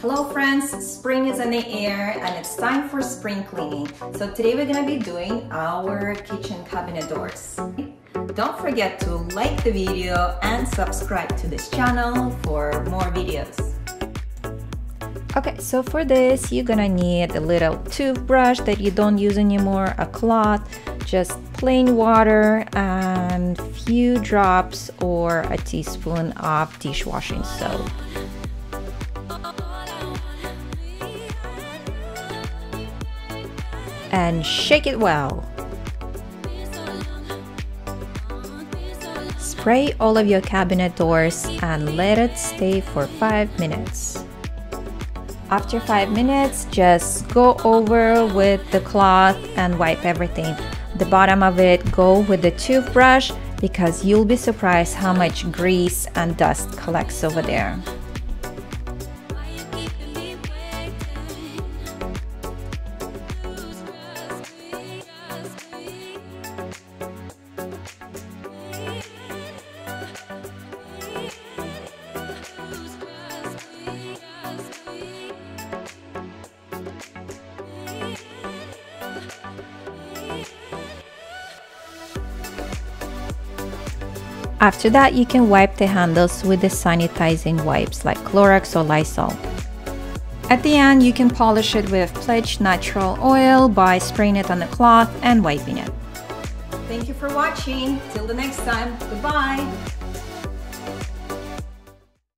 Hello friends, spring is in the air and it's time for spring cleaning. So today we're gonna be doing our kitchen cabinet doors. Don't forget to like the video and subscribe to this channel for more videos. Okay, so for this, you're gonna need a little toothbrush that you don't use anymore, a cloth, just plain water, and few drops or a teaspoon of dishwashing soap. And shake it well. Spray all of your cabinet doors and let it stay for 5 minutes. After 5 minutes, just go over with the cloth and wipe everything. The bottom of it go with the toothbrush because you'll be surprised how much grease and dust collects over there. After that, you can wipe the handles with the sanitizing wipes like Clorox or Lysol. At the end, you can polish it with Pledge Natural Oil by spraying it on the cloth and wiping it. Thank you for watching. Till the next time, goodbye.